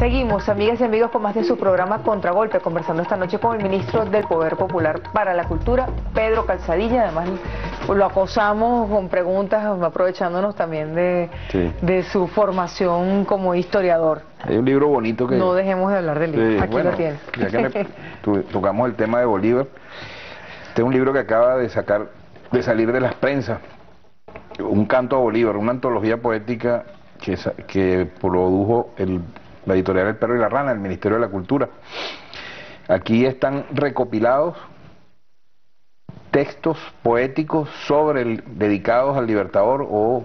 Seguimos, amigas y amigos, con más de su programa Contragolpe, conversando esta noche con el ministro del Poder Popular para la Cultura, Pedro Calzadilla. Además, lo acosamos con preguntas, aprovechándonos también de, de su formación como historiador. Hay un libro bonito que... No dejemos de hablar del libro, aquí lo tiene. Ya que tocamos el tema de Bolívar, este es un libro que acaba de sacar, de salir de las prensas, un canto a Bolívar, una antología poética que, que produjo el la editorial El Perro y la Rana, el Ministerio de la Cultura. Aquí están recopilados textos poéticos sobre el, dedicados al Libertador o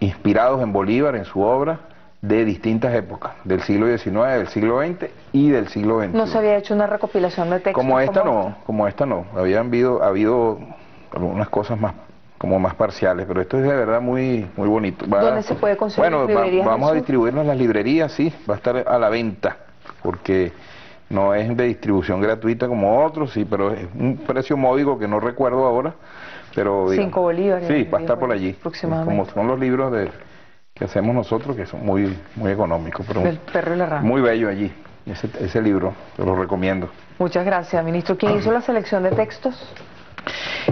inspirados en Bolívar, en su obra, de distintas épocas, del siglo XIX, del siglo XX y del siglo XX. ¿No se había hecho una recopilación de textos? Como esta no, como esta no. Habían habido, habido algunas cosas más como más parciales, pero esto es de verdad muy muy bonito. ¿Dónde se puede conseguir? Bueno, vamos a distribuirnos en las librerías, sí, va a estar a la venta, porque no es de distribución gratuita como otros, sí, pero es un precio módico que no recuerdo ahora, pero... Cinco bolívares. Sí, va a estar por allí, como son los libros de que hacemos nosotros, que son muy muy económicos. Pero perro y la rana. Muy bello allí, ese, ese libro, te lo recomiendo. Muchas gracias, ministro. ¿Quién hizo la selección de textos?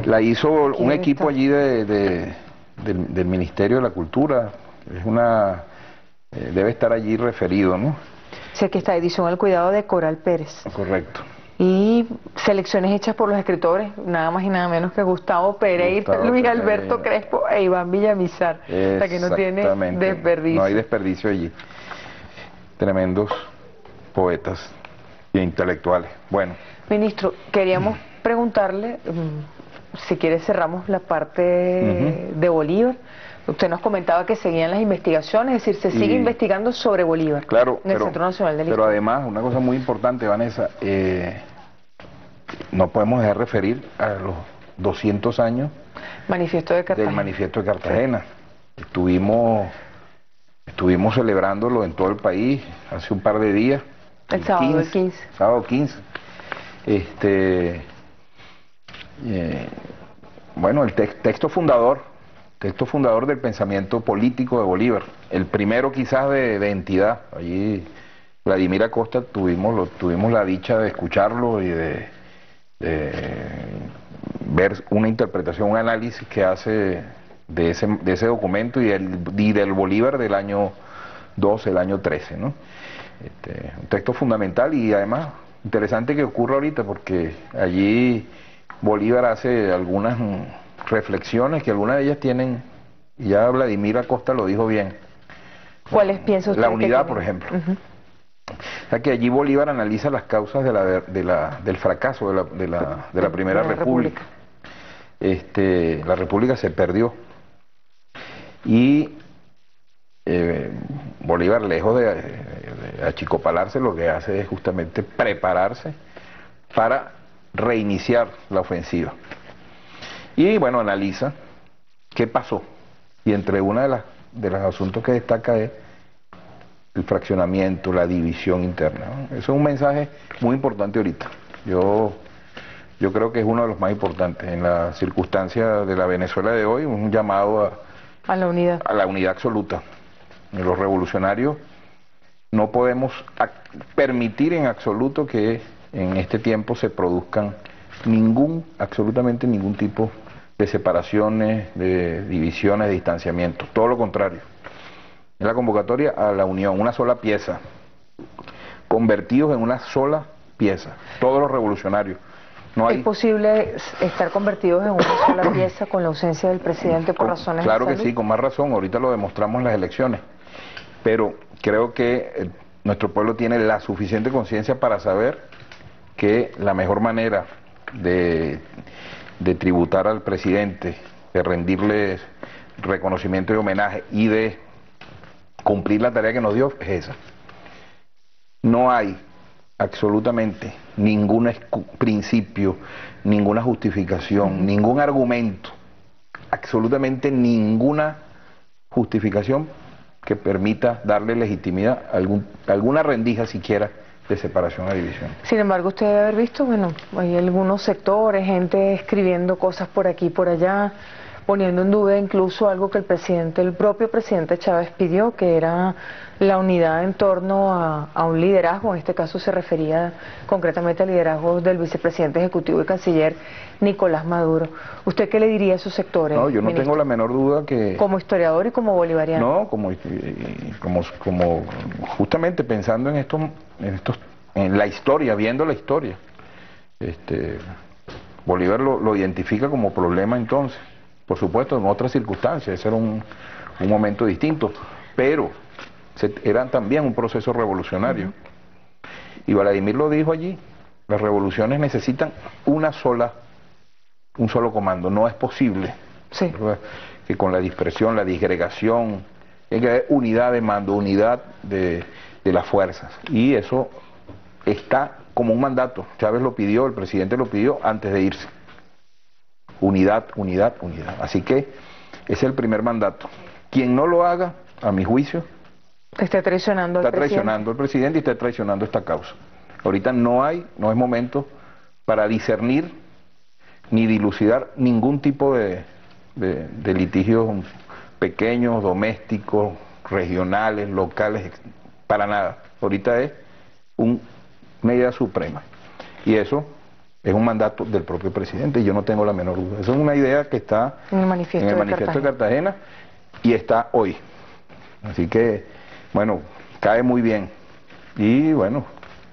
La hizo un equipo allí de, del, Ministerio de la Cultura. Es una eh, debe estar allí referido, ¿no? Sé que esta edición al cuidado de Coral Pérez. Correcto. Y selecciones hechas por los escritores, nada más y nada menos que Gustavo Pereira, Luis Alberto Crespo e Iván Villamizar. O sea que no tiene desperdicio. No hay desperdicio allí. Tremendos poetas e intelectuales. Bueno. Ministro, queríamos preguntarle, mm, si quiere cerramos la parte de Bolívar. Usted nos comentaba que seguían las investigaciones, es decir, se sigue investigando sobre Bolívar claro, en el Centro Nacional Pero además, una cosa muy importante, Vanessa, eh, no podemos dejar referir a los 200 años manifiesto de del Manifiesto de Cartagena. Estuvimos, estuvimos celebrándolo en todo el país hace un par de días. El, sábado 15. Sábado 15. Este, eh, bueno, el texto fundador, texto fundador del pensamiento político de Bolívar, el primero quizás de, entidad. Allí Vladimir Acosta tuvimos, la dicha de escucharlo y de, ver una interpretación, un análisis que hace de ese, de ese documento y, del Bolívar del año 12, el año 13. ¿no? Este, un texto fundamental y además interesante que ocurra ahorita porque allí Bolívar hace algunas reflexiones que algunas de ellas tienen, ya Vladimir Acosta lo dijo bien. ¿Cuáles piensa usted? La unidad, por ejemplo. O sea que allí Bolívar analiza las causas de la, de la, del fracaso de la, de la, de la Primera República. Este, la República se perdió. Y eh, Bolívar, lejos de, de achicopalarse, lo que hace es justamente prepararse para reiniciar la ofensiva. Y bueno, analiza qué pasó. Y entre una de las de los asuntos que destaca es el fraccionamiento, la división interna. Eso es un mensaje muy importante ahorita. Yo, yo creo que es uno de los más importantes en la circunstancia de la Venezuela de hoy, un llamado a, a la unidad. A la unidad absoluta. Los revolucionarios no podemos permitir en absoluto que en este tiempo se produzcan ningún, absolutamente ningún tipo de separaciones, de divisiones, de distanciamiento. Todo lo contrario. Es la convocatoria a la unión, una sola pieza, convertidos en una sola pieza, todos los revolucionarios. No hay... ¿Es posible estar convertidos en una sola pieza con la ausencia del presidente por razones Claro que sí, con más razón, ahorita lo demostramos en las elecciones. Pero creo que eh, nuestro pueblo tiene la suficiente conciencia para saber que la mejor manera de, tributar al presidente, de rendirle reconocimiento y homenaje y de cumplir la tarea que nos dio es esa. No hay absolutamente ningún principio, ninguna justificación, ningún argumento, absolutamente ninguna justificación que permita darle legitimidad algún, alguna rendija siquiera de separación a división. Sin embargo, usted debe haber visto, bueno, hay algunos sectores, gente escribiendo cosas por aquí y por allá, poniendo en duda incluso algo que el presidente, el propio presidente Chávez pidió, que era la unidad en torno a, un liderazgo, en este caso se refería concretamente al liderazgo del vicepresidente ejecutivo y canciller Nicolás Maduro. ¿Usted qué le diría a esos sectores? No, yo no tengo la menor duda que... Como historiador y como bolivariano. No, como, como, como justamente pensando en estos, en estos, en la historia, viendo la historia. Este, Bolívar lo, lo identifica como problema entonces. Por supuesto, en otras circunstancias, ese era un, un momento distinto, pero eran también un proceso revolucionario. Y Vladimir lo dijo allí, las revoluciones necesitan una sola, un solo comando, no es posible que con la dispersión, la disgregación, hay que haber unidad de mando, unidad de, de las fuerzas. Y eso está como un mandato. Chávez lo pidió, el presidente lo pidió antes de irse. Unidad, unidad, unidad. Así que es el primer mandato. Quien no lo haga, a mi juicio, Está traicionando al presidente. traicionando al presidente y está traicionando esta causa. Ahorita no hay, no es momento para discernir ni dilucidar ningún tipo de, de, litigios pequeños, domésticos, regionales, locales, para nada. Ahorita es un, una idea suprema. Y eso es un mandato del propio presidente y yo no tengo la menor duda. Esa es una idea que está en el manifiesto, de, Cartagena y está hoy. Así que bueno, cae muy bien. Y bueno.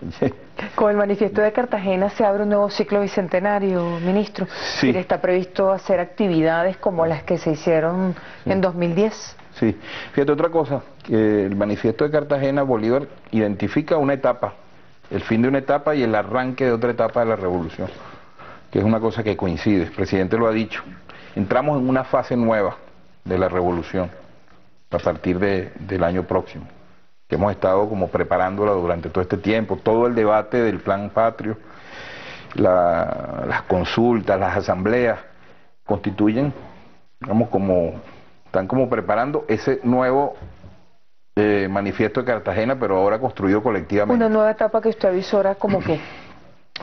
Con el manifiesto de Cartagena se abre un nuevo ciclo bicentenario, ministro. Sí. está previsto hacer actividades como las que se hicieron en 2010. Sí. Fíjate otra cosa, que el manifiesto de Cartagena, Bolívar identifica una etapa, el fin de una etapa y el arranque de otra etapa de la revolución, que es una cosa que coincide, el presidente lo ha dicho. Entramos en una fase nueva de la revolución a partir de, del año próximo, que hemos estado como preparándola durante todo este tiempo, todo el debate del plan patrio, las consultas, las asambleas, constituyen, digamos, como, están como preparando ese nuevo eh, manifiesto de Cartagena, pero ahora construido colectivamente. Una nueva etapa que usted avisora como que...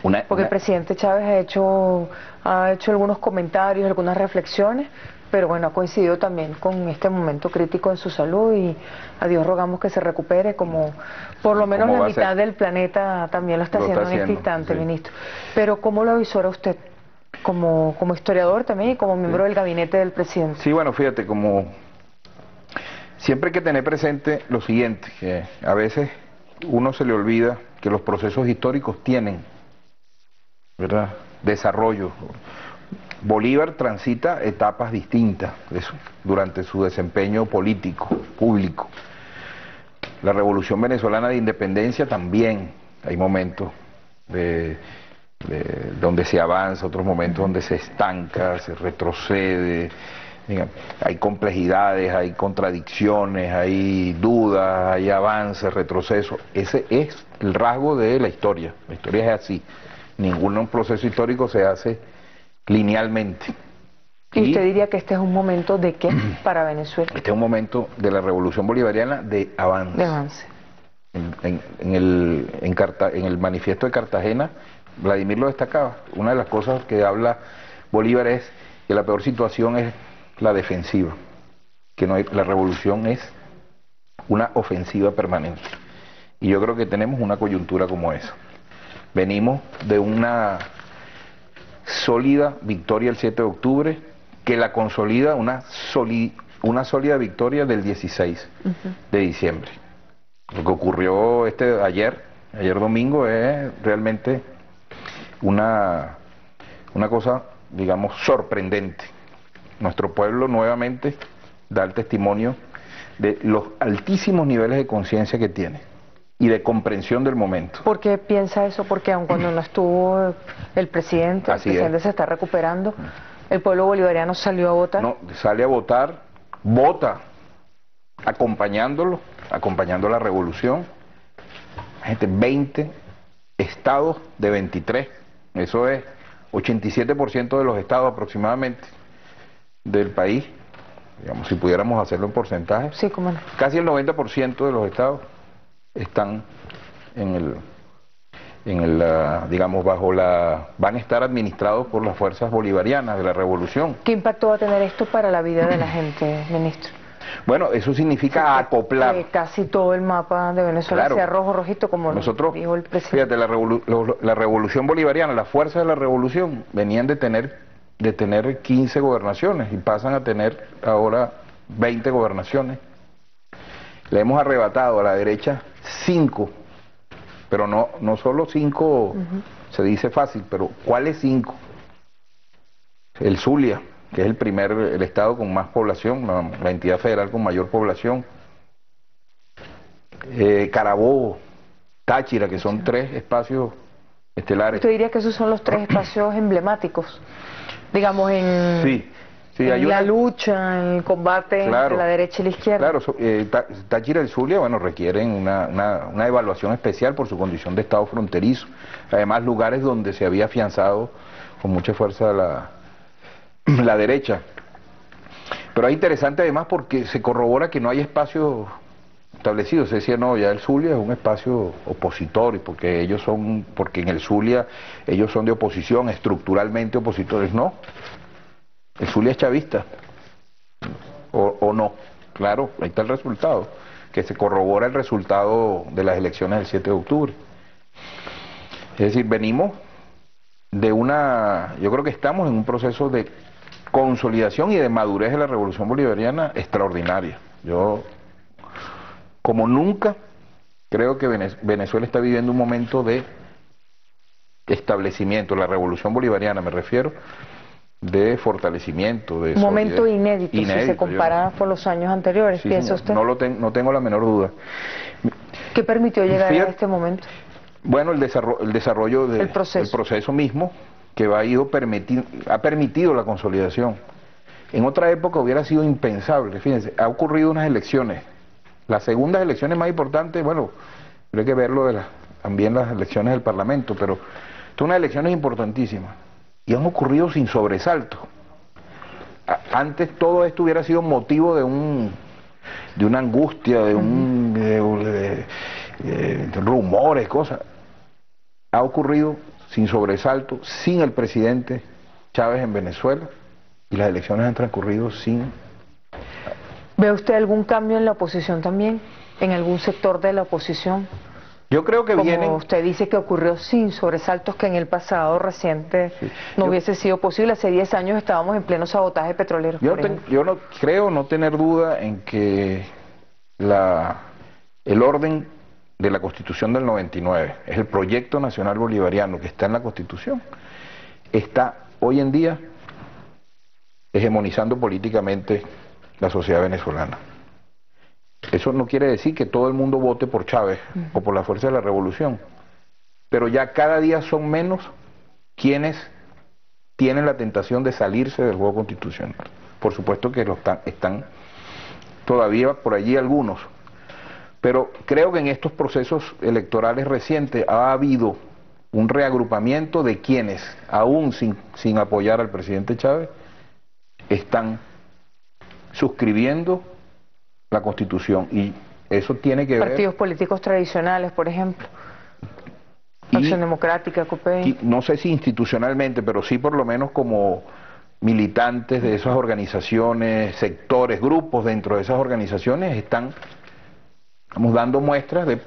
Porque el presidente Chávez ha hecho, ha hecho algunos comentarios, algunas reflexiones, pero bueno, ha coincidido también con este momento crítico en su salud y a Dios rogamos que se recupere como por lo menos la mitad del planeta también lo está haciendo en este instante, ministro. Pero ¿cómo lo avisora usted? Como, como historiador también y como miembro del gabinete del presidente. Sí, bueno, fíjate, como siempre hay que tener presente lo siguiente, que a veces uno se le olvida que los procesos históricos tienen, ¿verdad?, desarrollo. Bolívar transita etapas distintas durante su desempeño político, público. La revolución venezolana de independencia también hay momentos de, donde se avanza, otros momentos donde se estanca, se retrocede, hay complejidades, hay contradicciones, hay dudas, hay avances, retroceso. Ese es el rasgo de la historia. La historia es así. Ningún proceso histórico se hace linealmente. ¿Y, usted diría que este es un momento de qué para Venezuela? Este es un momento de la revolución bolivariana de avance. De avance. En, el, en, el manifiesto de Cartagena, Vladimir lo destacaba. Una de las cosas que habla Bolívar es que la peor situación es la defensiva, que no hay, la revolución es una ofensiva permanente. Y yo creo que tenemos una coyuntura como esa. Venimos de una sólida victoria el 7 de octubre, que la consolida una, una sólida victoria del 16 de diciembre. Lo que ocurrió este ayer, ayer domingo, es realmente una, una cosa, digamos, sorprendente. Nuestro pueblo nuevamente da el testimonio de los altísimos niveles de conciencia que tiene y de comprensión del momento. ¿Por qué piensa eso? Porque aun cuando no estuvo el presidente, el presidente se está recuperando, el pueblo bolivariano salió a votar. No, sale a votar, vota acompañándolo, acompañando la revolución. Gente, 20 estados de 23, eso es 87% de los estados aproximadamente del país, digamos, si pudiéramos hacerlo en porcentaje. Sí, cómo no. Casi el 90% de los estados están en el, en la, digamos, bajo la, van a estar administrados por las fuerzas bolivarianas de la revolución. ¿Qué impacto va a tener esto para la vida de la gente, ministro? Bueno, eso significa acoplar. casi todo el mapa de Venezuela sea rojo, rojito, como nosotros, dijo el presidente. Fíjate, la, la revolución bolivariana, las fuerzas de la revolución venían de tener, de tener 15 gobernaciones y pasan a tener ahora 20 gobernaciones. Le hemos arrebatado a la derecha 5 pero no, no solo cinco, se dice fácil, pero ¿cuáles cinco? El Zulia, que es el primer, el estado con más población, la, entidad federal con mayor población. Eh, Carabobo, Táchira, que son tres espacios estelares. ¿Usted diría que esos son los tres espacios emblemáticos? Digamos, en... Sí, la lucha, en el combate entre la derecha y la izquierda. Claro, eh, Táchira y Zulia, bueno, requieren una, una, evaluación especial por su condición de estado fronterizo. Además, lugares donde se había afianzado con mucha fuerza la, la derecha. Pero es interesante además porque se corrobora que no hay espacio establecido. Se decía, no, ya el Zulia es un espacio opositor, porque ellos son, porque en el Zulia ellos son de oposición, estructuralmente opositores. No, el Zulia es chavista, o, no. Claro, ahí está el resultado, que se corrobora el resultado de las elecciones del 7 de octubre. Es decir, venimos de una, yo creo que estamos en un proceso de consolidación y de madurez de la revolución bolivariana extraordinaria. Yo, como nunca, creo que Venezuela está viviendo un momento de establecimiento, la revolución bolivariana me refiero, de fortalecimiento. De Un momento inédito, si se compara con los años anteriores, ¿piensa usted? No, lo no tengo la menor duda. ¿Qué permitió llegar a este momento? Bueno, el desarrollo, el desarrollo del proceso. proceso mismo, que ha, ido permitir, ha permitido la consolidación. En otra época hubiera sido impensable, fíjense, ha ocurrido unas elecciones. Las segundas elecciones más importantes, bueno, hay que verlo de también las elecciones del Parlamento, pero son unas elecciones importantísimas y han ocurrido sin sobresalto. Antes todo esto hubiera sido motivo de un de una angustia, de un rumores, cosas. Ha ocurrido sin sobresalto, sin el presidente Chávez en Venezuela y las elecciones han transcurrido sin. ¿Ve usted algún cambio en la oposición también? ¿En algún sector de la oposición? Yo creo que Como usted dice que ocurrió sin sobresaltos que en el pasado reciente no hubiese sido posible. Hace 10 años estábamos en pleno sabotaje petrolero. Yo, yo no creo no tener duda en que la, el orden de la Constitución del 99, es el proyecto nacional bolivariano que está en la Constitución, está hoy en día hegemonizando políticamente la sociedad venezolana. Eso no quiere decir que todo el mundo vote por Chávez o por la fuerza de la revolución, pero ya cada día son menos quienes tienen la tentación de salirse del juego constitucional. Por supuesto que lo están, están todavía por allí algunos, pero creo que en estos procesos electorales recientes ha habido un reagrupamiento de quienes, aún sin, sin apoyar al presidente Chávez, están suscribiendo la Constitución y eso tiene que ver... Partidos políticos tradicionales, por ejemplo. Acción Democrática, COPE. no sé si institucionalmente, pero sí por lo menos como militantes de esas organizaciones, sectores, grupos dentro de esas organizaciones están estamos dando muestras de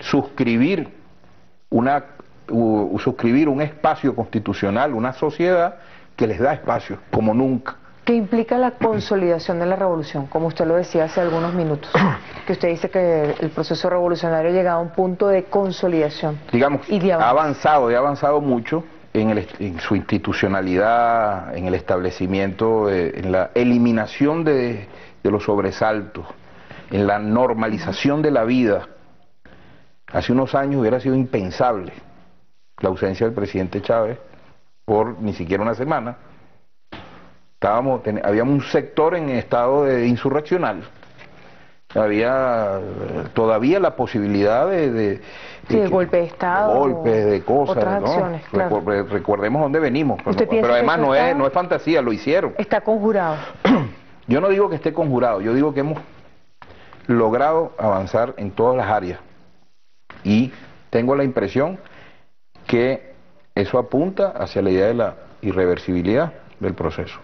suscribir una suscribir un espacio constitucional, una sociedad que les da espacio como nunca. ¿Qué implica la consolidación de la revolución? Como usted lo decía hace algunos minutos, que usted dice que el proceso revolucionario ha llegado a un punto de consolidación. Digamos, ha avanzado, ha avanzado mucho en, su institucionalidad, en el establecimiento, en la eliminación de, de los sobresaltos, en la normalización de la vida. Hace unos años hubiera sido impensable la ausencia del presidente Chávez por ni siquiera una semana Estábamos, había un sector en estado de insurreccional. Había eh, todavía la posibilidad de, de, sí, de golpe de Estado. golpes, de cosas. ¿no? recordemos dónde venimos. Pero, además no es, no es fantasía, lo hicieron. Está conjurado. Yo no digo que esté conjurado, yo digo que hemos logrado avanzar en todas las áreas. Y tengo la impresión que eso apunta hacia la idea de la irreversibilidad del proceso.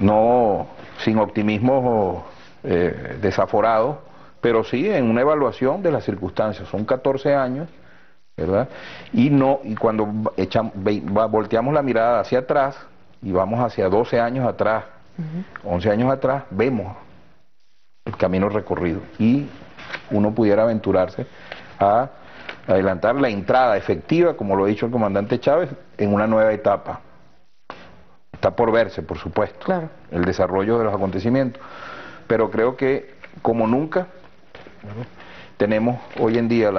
No sin optimismo eh, desaforado, pero sí en una evaluación de las circunstancias. Son 14 años, ¿verdad? Y no y cuando echamos, volteamos la mirada hacia atrás y vamos hacia 12 años atrás, 11 años atrás, vemos el camino recorrido y uno pudiera aventurarse a adelantar la entrada efectiva, como lo ha dicho el comandante Chávez, en una nueva etapa. Está por verse, por supuesto, el desarrollo de los acontecimientos, pero creo que como nunca tenemos hoy en día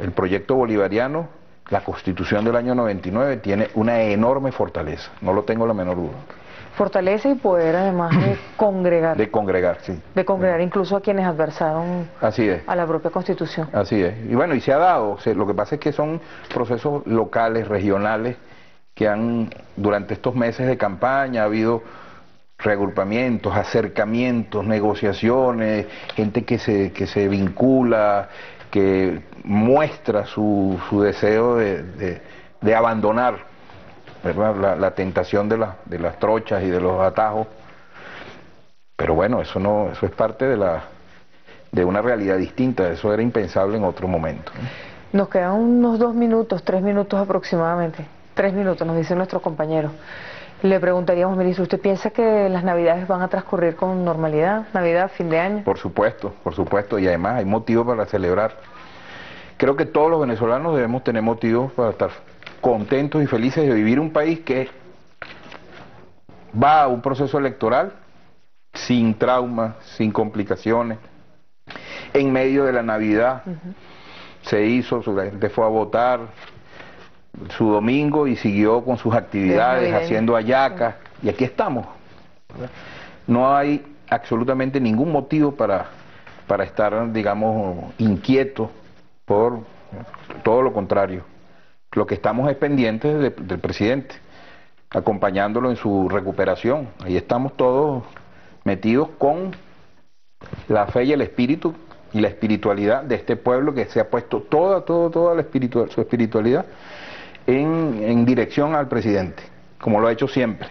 el proyecto bolivariano, la constitución del año 99 tiene una enorme fortaleza, no lo tengo la menor duda. Fortaleza y poder además de congregar. De congregar, sí. De congregar incluso a quienes adversaron Así es. a la propia Constitución. Así es. Y bueno, y se ha dado, lo que pasa es que son procesos locales, regionales, que han, durante estos meses de campaña, ha habido reagrupamientos, acercamientos, negociaciones, gente que se, que se vincula, que muestra su, su deseo de, de abandonar la, tentación de, de las trochas y de los atajos. Pero bueno, eso no, eso es parte de la de una realidad distinta, eso era impensable en otro momento. Nos quedan unos dos minutos, tres minutos aproximadamente, tres minutos, nos dice nuestro compañero. Le preguntaríamos, ministro, ¿usted piensa que las navidades van a transcurrir con normalidad? ¿Navidad, fin de año? Por supuesto, por supuesto, y además hay motivos para celebrar. Creo que todos los venezolanos debemos tener motivos para estar contentos y felices de vivir un país que va a un proceso electoral sin traumas, sin complicaciones. En medio de la Navidad se hizo, la gente fue a votar su domingo y siguió con sus actividades, haciendo ayacas, y aquí estamos. No hay absolutamente ningún motivo para, para estar, digamos, inquietos por todo lo contrario. Lo que estamos es pendientes del presidente, acompañándolo en su recuperación. Ahí estamos todos metidos con la fe y el espíritu y la espiritualidad de este pueblo que se ha puesto toda, toda, toda la su espiritualidad en, en dirección al presidente, como lo ha hecho siempre.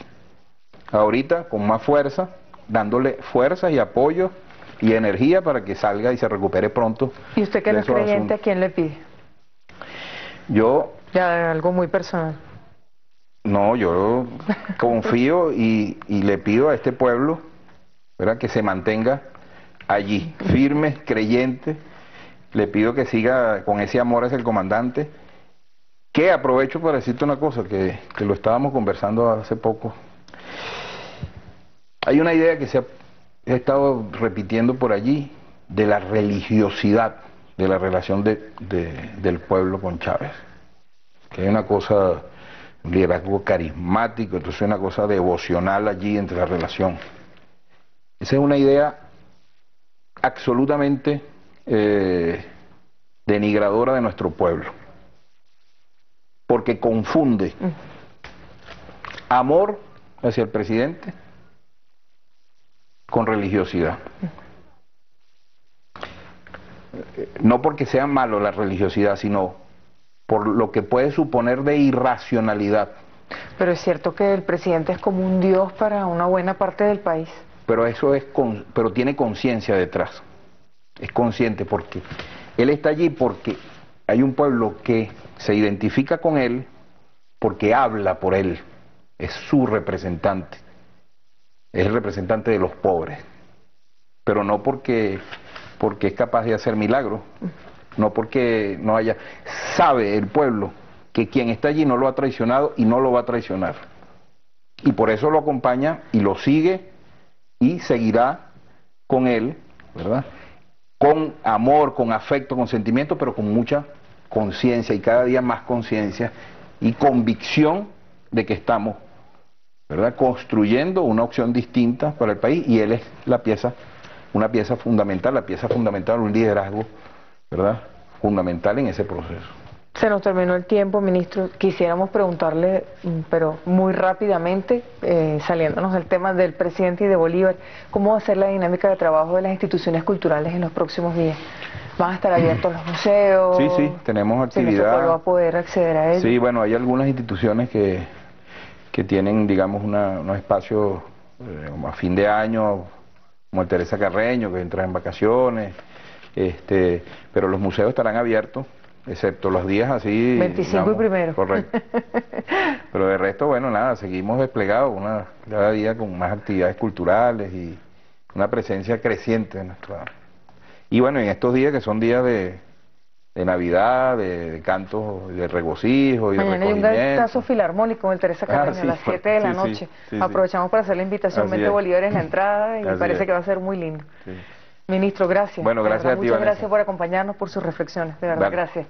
Ahorita con más fuerza, dándole fuerza y apoyo y energía para que salga y se recupere pronto. ¿Y usted que no es creyente, a quién le pide? Yo ya, algo muy personal. No, yo confío y, le pido a este pueblo ¿verdad? que se mantenga allí, firme, creyente. Le pido que siga con ese amor hacia el comandante. Que aprovecho para decirte una cosa, que, que lo estábamos conversando hace poco. Hay una idea que se ha, estado repitiendo por allí de la religiosidad de la relación de, del pueblo con Chávez que hay una cosa, un liderazgo carismático, entonces una cosa devocional allí entre la relación. Esa es una idea absolutamente eh, denigradora de nuestro pueblo, porque confunde amor hacia el presidente con religiosidad. No porque sea malo la religiosidad, sino por lo que puede suponer de irracionalidad. Pero es cierto que el presidente es como un dios para una buena parte del país. Pero eso es con, pero tiene conciencia detrás. Es consciente porque él está allí porque hay un pueblo que se identifica con él porque habla por él. Es su representante. Es el representante de los pobres. Pero no porque porque es capaz de hacer milagros no porque no haya, sabe el pueblo que quien está allí no lo ha traicionado y no lo va a traicionar. Y por eso lo acompaña y lo sigue y seguirá con él, ¿verdad? Con amor, con afecto, con sentimiento, pero con mucha conciencia y cada día más conciencia y convicción de que estamos, ¿verdad? Construyendo una opción distinta para el país y él es la pieza, una pieza fundamental, la pieza fundamental, un liderazgo ¿verdad? Fundamental en ese proceso. Se nos terminó el tiempo, ministro. Quisiéramos preguntarle, mm, pero muy rápidamente, eh, saliéndonos del tema del presidente y de Bolívar, ¿cómo va a ser la dinámica de trabajo de las instituciones culturales en los próximos días? van a estar abiertos los museos. Sí, sí, tenemos actividad. va a poder acceder a ellos. Sí, bueno, hay algunas instituciones que, que tienen, digamos, una, unos espacios eh, a fin de año, como el Teresa Carreño, que entra en vacaciones, este, pero los museos estarán abiertos, excepto los días así... 25 y primero. Correcto. pero de resto, bueno, nada, seguimos desplegados una, cada día con más actividades culturales y una presencia creciente en nuestra y bueno, en estos días que son días de, de Navidad, de, cantos, de regocijo y Mañana de hay un gastazo filarmónico en el Teresa Carreño ah, a las 7 de la noche. Aprovechamos para hacer la invitación, 20 bolívares en la entrada y me parece que va a ser muy lindo. Ministro, gracias. Bueno, gracias a ti, Muchas gracias por acompañarnos, por sus reflexiones, de verdad, gracias.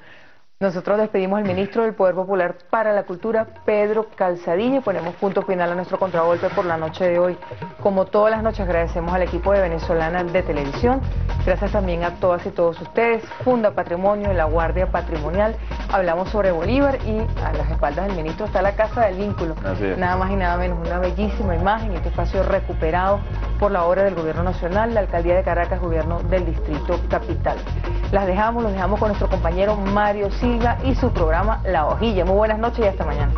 Nosotros despedimos al ministro del Poder Popular para la Cultura, Pedro Calzadillo, y ponemos punto final a nuestro contragolpe por la noche de hoy. Como todas las noches agradecemos al equipo de Venezolana de Televisión, gracias también a todas y todos ustedes, Funda Patrimonio, la Guardia Patrimonial, hablamos sobre Bolívar y a las espaldas del ministro está la Casa del Vínculo, nada más y nada menos, una bellísima imagen, este espacio recuperado por la obra del Gobierno Nacional, la Alcaldía de Caracas, Gobierno del Distrito Capital. Las dejamos, los dejamos con nuestro compañero Mario Silva y su programa La Hojilla. Muy buenas noches y hasta mañana.